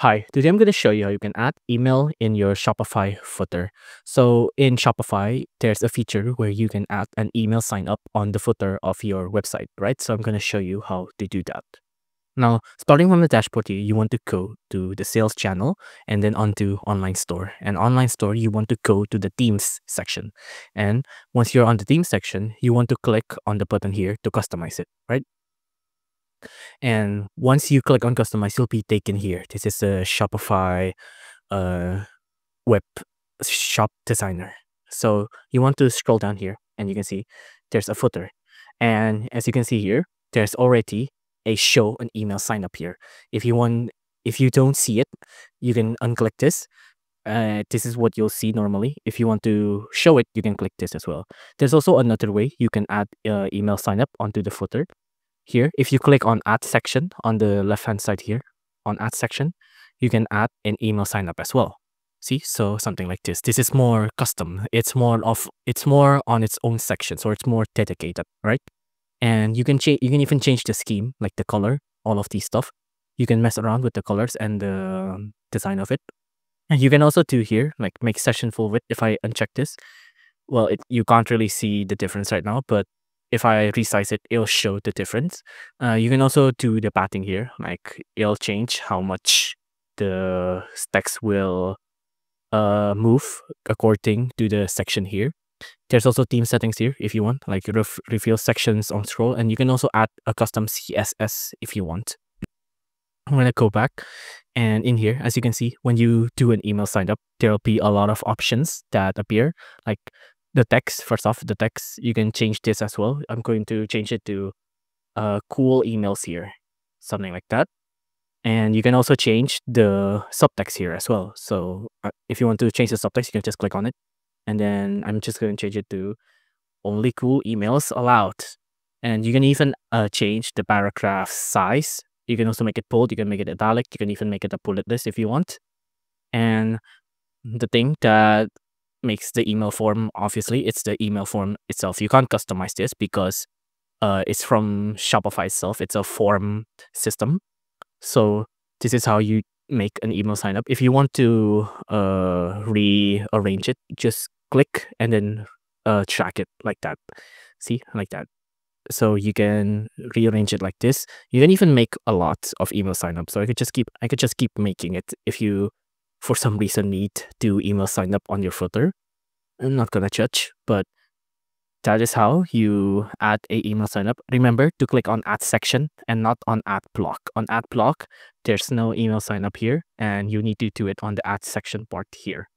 Hi, today I'm going to show you how you can add email in your Shopify footer. So in Shopify, there's a feature where you can add an email sign up on the footer of your website, right? So I'm going to show you how to do that. Now, starting from the dashboard here, you want to go to the sales channel and then onto online store. And online store, you want to go to the themes section. And once you're on the theme section, you want to click on the button here to customize it, right? And once you click on customize, you'll be taken here. This is a Shopify uh, web shop designer. So you want to scroll down here and you can see there's a footer. And as you can see here, there's already a show an email sign up here. If you want, if you don't see it, you can unclick this. Uh, this is what you'll see normally. If you want to show it, you can click this as well. There's also another way you can add uh, email sign up onto the footer here, if you click on add section on the left hand side here, on add section, you can add an email sign up as well. See, so something like this. This is more custom. It's more of it's more on its own section, so it's more dedicated, right? And you can change. You can even change the scheme, like the color, all of these stuff. You can mess around with the colors and the um, design of it. And you can also do here, like make section full width. If I uncheck this, well, it, you can't really see the difference right now, but if I resize it, it'll show the difference. Uh, you can also do the padding here, like it'll change how much the text will uh, move according to the section here. There's also theme settings here if you want, like ref reveal sections on scroll, and you can also add a custom CSS if you want. I'm gonna go back and in here, as you can see, when you do an email sign up, there'll be a lot of options that appear, like the text first off the text you can change this as well. I'm going to change it to uh cool emails here something like that. And you can also change the subtext here as well. So uh, if you want to change the subtext you can just click on it. And then i'm just going to change it to only cool emails allowed. And you can even uh, change the paragraph size. You can also make it bold. You can make it italic. You can even make it a bullet list if you want. And the thing that makes the email form obviously it's the email form itself. You can't customize this because uh, it's from shopify itself. It's a form system. So this is how you make an email sign up. If you want to uh, rearrange it just click and then uh, track it like that. See? Like that. So you can rearrange it like this. You can even make a lot of email sign up so i could just keep i could just keep making it if you for some reason need to email sign up on your footer. I'm not gonna judge, but that is how you add a email sign up. Remember to click on add section and not on add block. On add block, there's no email sign up here and you need to do it on the add section part here.